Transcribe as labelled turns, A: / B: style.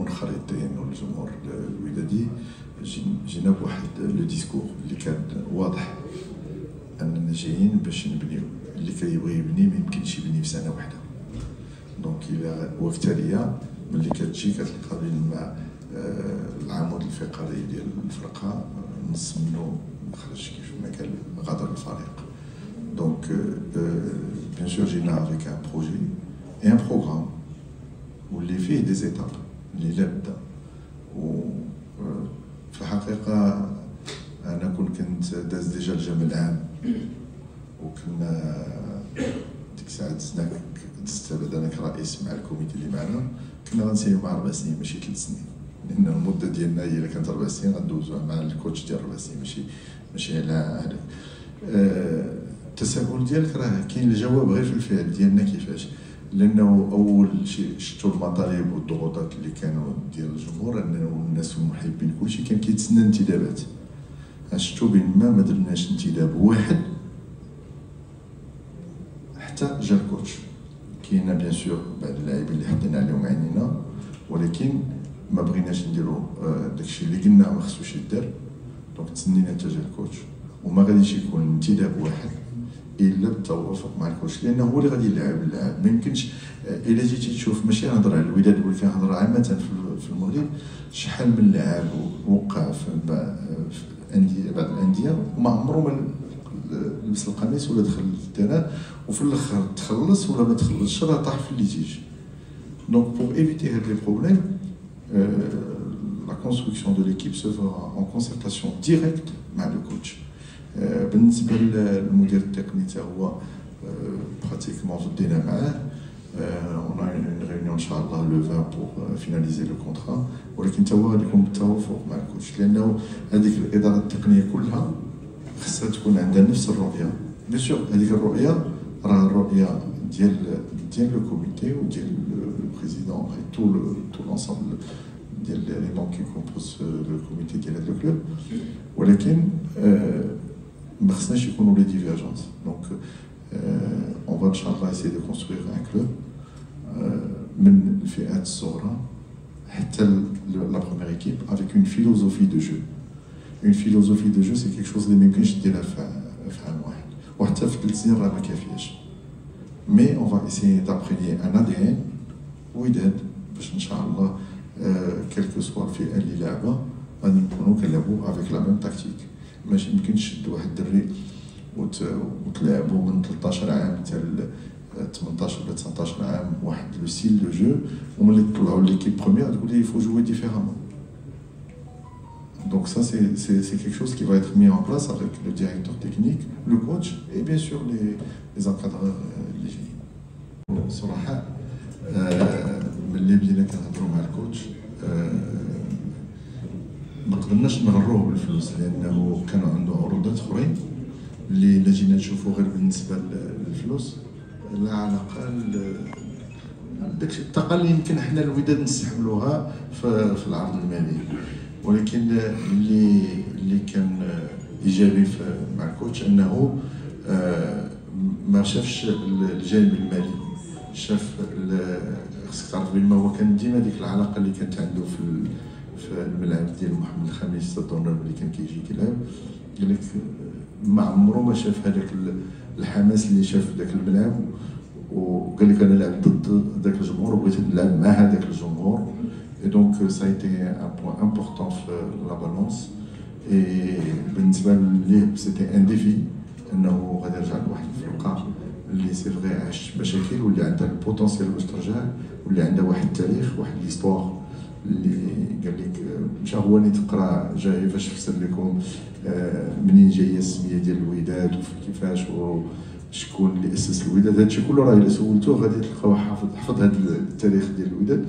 A: المنخرطين والجمهور الودادي جينا بواحد le discours اللي كان واضح أننا جايين باش نبنيو. اللي كيبغي يبني ما يمكنش يبني في سنة واحدة. donc إلى وبالتالي ملي كتجي كتلقى بين مع آه، العمود الفقري ديال الفرقة نص منه خرج كيف ما قال غادر الفريق. donc bien sûr جينا avec un projet et un programme واللي فيه des étapes اللي لابده و في الحقيقة أنا كون كنت داز déjà الجامع العام. وكنا ديك الساعة دزنا دزت بعد أنا كرئيس مع ال comité اللي معنا. كنا غنسيو مع أربع سنين ماشي ثلاث سنين. لأن المدة ديالنا هي إلا كانت أربع سنين غندوزوها مع ال coach ديال أربع سنين ماشي ماشي على هذاك أه التساؤل ديالك راه كاين الجواب غير في الفعل ديالنا كيفاش. لأنه أول شيء شفتوا المطالب والضغوطات اللي كانوا ديال الجمهور أنه الناس والمحبين كلشي كان كيتسنى انتدابات شفتوا بين ما ما درناش انتداب واحد حتى جا الكوتش كاينة بيان سور بعض اللاعبين اللي حطينا عليهم عينينا ولكن ما بغيناش نديرو آه، داكشي اللي قلنا ما خصوش يدار. donc تسنينا حتى جا ال coach وما غاديش يكون انتداب واحد. إلا بالتوافق مع ال coach لأنه هو اللي غادي يلعب اللاعب ما يمكنش. آه، إلا جيتي تشوف ماشي نهضر على الوداد ولكن نهضر عامة في المغرب شحال من لاعب وقع في أندية بعض الأندية وما عمره ما لبس القميص ولا دخل ال terrain وفي الآخر تخلص ولا ما تخلصش راه طاح في ال litige. donc pour éviter هاد les problèmes la construction de l'équipe se fera en concertation directe مع le coach بالنسبة للمدير التقني حتى هو pratiquement فدينا معاه une une réunion ان شاء الله le 20 pour finaliser le contrat ولكن تا هو غادي يكون بالتوافق مع ال coach لأنه هذيك الإدارة التقنية كلها خصها تكون عندها نفس الرؤية. bien sûr هذيك الرؤية راه الرؤية ديال ديال le comité وديال le président et tout tout l'ensemble ديال les membres qui composent le comité ديال هذا ال club ولكن ما خصناش يكونوا les divergences donc on va ان شاء الله essayer de construire un club من الفئات الصغرى حتى la première équipe avec une philosophie de jeu une philosophie de jeu c'est quelque chose اللي ما يمكنش ديرها في عام واحد وحتى في ثلاث سنين راه ما كافياش mais on va essayer d'avoir une idée وداد باش ان شاء الله quelle que soit الفئه اللي لعبه غادي نكونوا كنلعبوا avec la même tactique ماشي يمكنش تشد واحد الدري وتلعبوا من 13 عام حتى 18 ولا 19 عام واحد le style de jeu. وملي تطلعوا l'équipe première تقول لي il faut jouer différemment Donc ça, c'est quelque chose qui va être mis en place avec le directeur technique, le coach et bien sûr les, les encadreurs légers. صراحة ملي بدينا كنهضروا مع الكوتش ما قدرناش نغروه بالفلوس لأنه كانوا عنده عروضات اخرين اللي الا جينا نشوفوا غير بالنسبة للفلوس. لا علاقة داك الطاقة اللي يمكن حنا الوداد نستحملوها في العرض المالي. ولكن اللي اللي كان إيجابي مع الكوتش أنه آه، ما شافش الجانب المالي. شاف خصك تعرف بان هو كان ديما ديك العلاقة اللي كانت عنده في في الملعب ديال محمد الخامس الدونر اللي كان كيجي كيلعب قال لك ما عمره ما شاف هذاك الحماس اللي شاف في ذاك الملعب. وقال لك أنا لعبت ضد ذاك الجمهور وبغيت نلعب مع هذاك الجمهور. Et donc, ça a été un point important dans la balance. Et c'était un défi أنه غادي يرجع لواحد الفرقة اللي c'est vrai عاش مشاكل واللي عندها ال potentiel باش ترجع واللي عندها واحد التاريخ واحد l'histoire اللي قال لك مشى هو اللي تقرأ جاي فاش فسر لكم منين جاية السمية ديال الوداد وكيفاش وشكون اللي أسس الوداد. هادشي كله راه إلا سولتوه غادي تلقاو حافظ حفظ هذا التاريخ ديال الوداد.